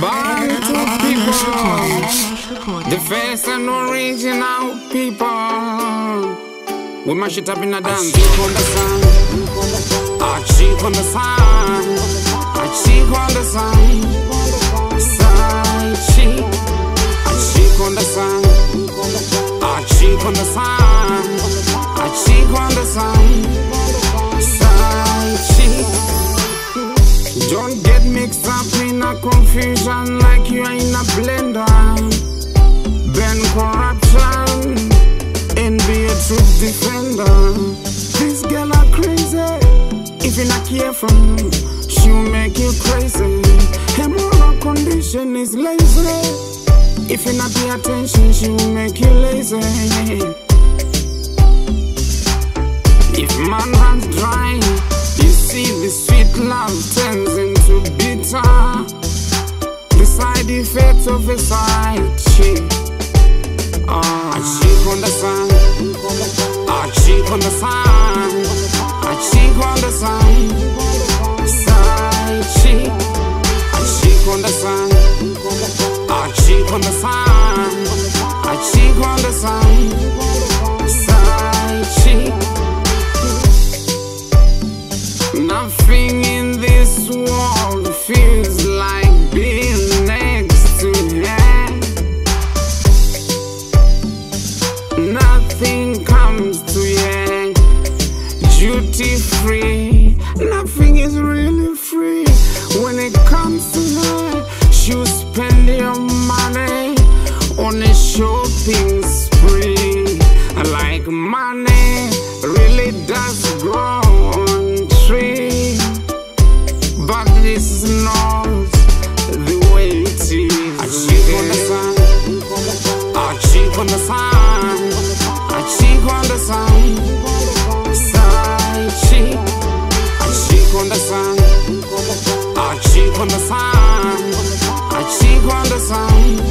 Bantu people, the first and original people. We mash it up in a dance. Cheek on the sun, a cheek on the sun, a cheek on the sun, side cheek, a cheek on the sun, a cheek on the sun, a cheek on the sun, confusion like you are in a blender. Ban corruption and be a truth defender. This girl are crazy. If you not careful, she'll make you crazy. Her moral condition is lazy. If you not pay attention, she will make you lazy. If man runs dry, The effects of a chick. Ah, a chick on the sun, a chick on the sun, a chick on the sun, side chick, a chick on the sun, a chick on the sun, a chick on the sun, side. Nothing in this world feels duty free. Nothing is really free when it comes to her. She'll spend your money on a shopping spree. Like money really does grow on tree, but this is not the way it is. A chick on the sun, a chick on the sun, the sun, a sun.